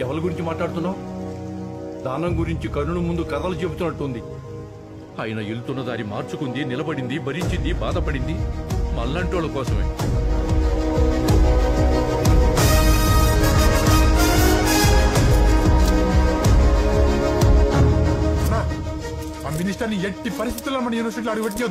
ఎవరి గురించి మాట్లాడుతున్నావు? దానం గురించి కరుణ ముందు కథలు చెబుతున్నట్టుంది. ఆయన వెళ్తున్న దారి మార్చుకుంది నిలబడింది భరించింది బాధపడింది మల్లంటోళ్ళ కోసమే. మినిస్టర్ని ఎట్టి పరిస్థితుల్లో మన యూనివర్సిటీలో అడుగు పెట్టి